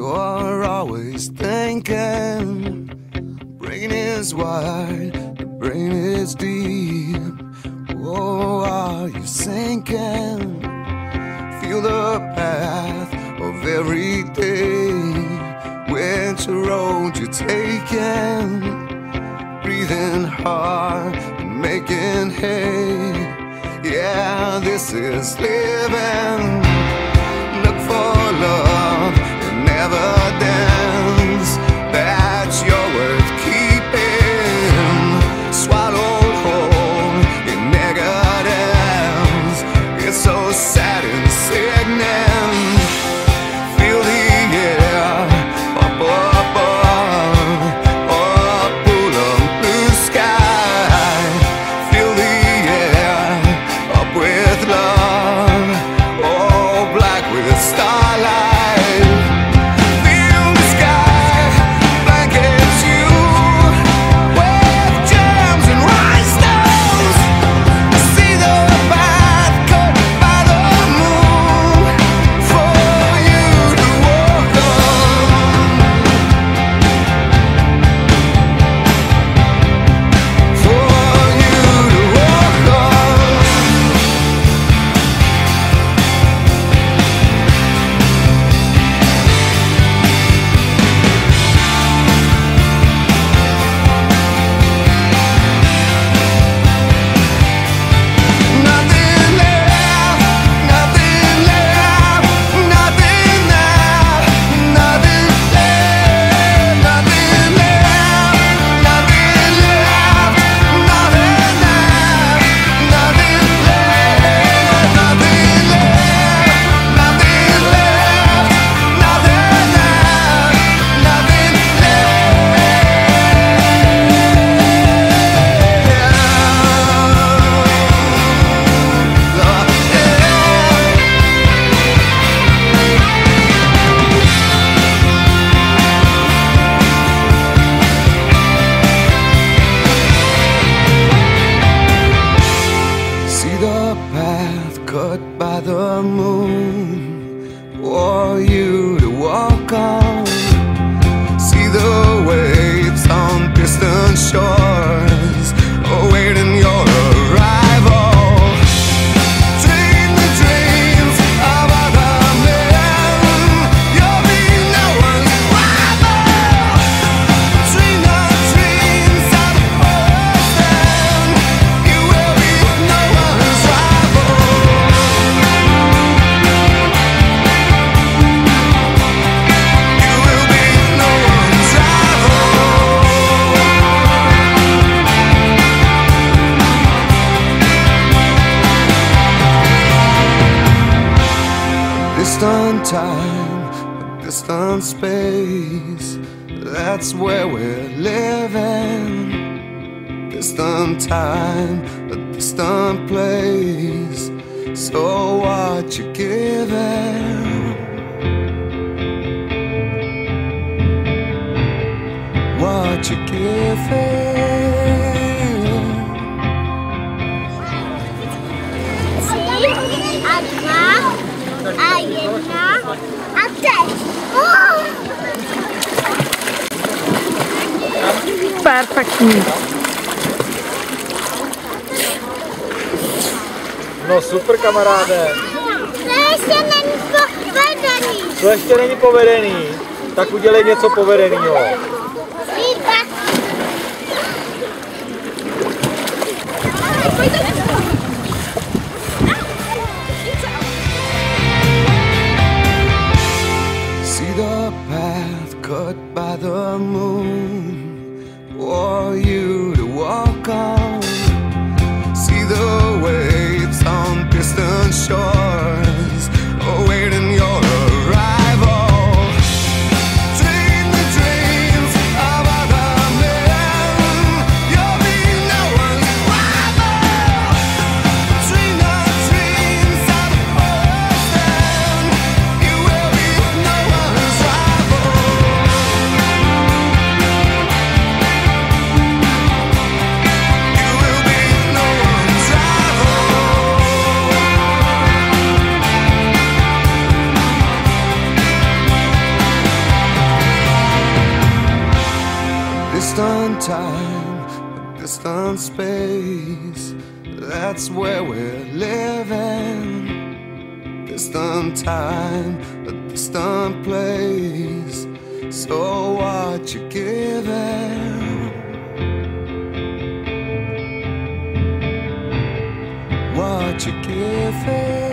You are always thinking. Brain is wide, the brain is deep. Oh, are you sinking? Feel the path of every day. Which road you're taking? Breathing hard making hay. Yeah, this is living. Path cut by the moon for you to walk on. See the waves Time, a distant space. That's where we're living. Distant time, a distant place. So what you giving? What you giving? A jedna a teď. Oh! Perfektní. No super kamaráde, To ještě není povedený. to ještě není povedený, tak udělej něco povedenýho. Cut by the moon for you to walk on. See the waves on distant shores distant space. That's where we're living. Distant time, a distant place. So what you giving? What you giving?